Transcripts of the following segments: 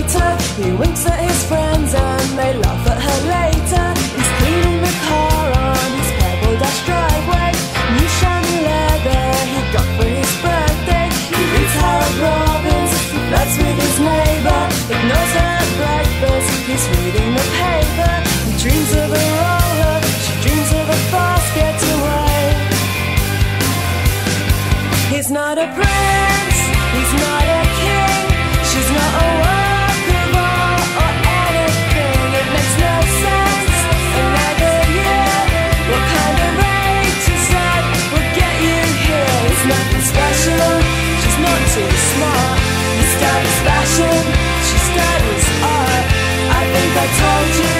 He winks at his friends and they laugh at her later. He's cleaning the car on his pebble dash driveway. New shiny leather he got for his birthday. He reads Harold Robbins, he flirts with his neighbor. Ignores her at breakfast, he's reading the paper. He dreams of a roller, she dreams of a fast getaway. He's not a prince, he's not a fashion, she studies art. I think I told you.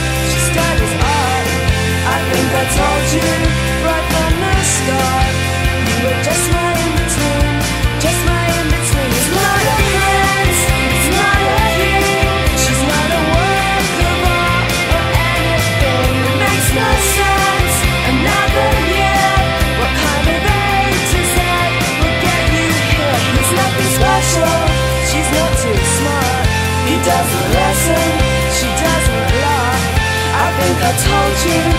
doesn't listen, she doesn't love. I think I told you.